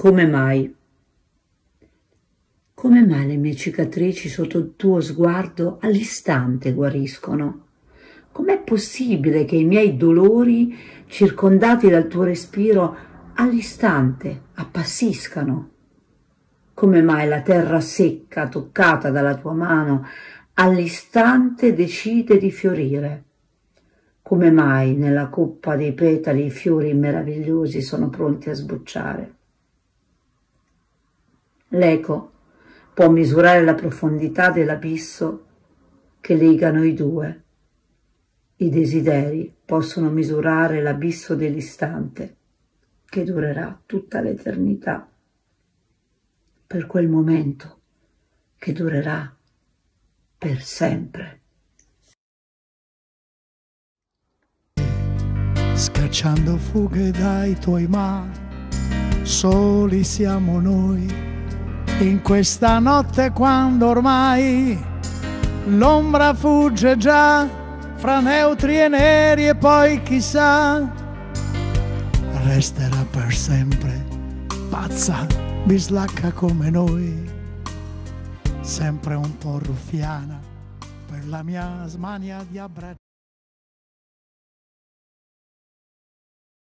Come mai? Come mai le mie cicatrici sotto il tuo sguardo all'istante guariscono? Com'è possibile che i miei dolori, circondati dal tuo respiro, all'istante appassiscano? Come mai la terra secca, toccata dalla tua mano, all'istante decide di fiorire? Come mai nella coppa dei petali i fiori meravigliosi sono pronti a sbocciare? L'eco può misurare la profondità dell'abisso che legano i due. I desideri possono misurare l'abisso dell'istante che durerà tutta l'eternità, per quel momento che durerà per sempre. Scacciando fughe dai tuoi ma, soli siamo noi in questa notte quando ormai l'ombra fugge già fra neutri e neri e poi chissà resterà per sempre pazza, bislacca come noi, sempre un po' ruffiana per la mia smania di abbracciare.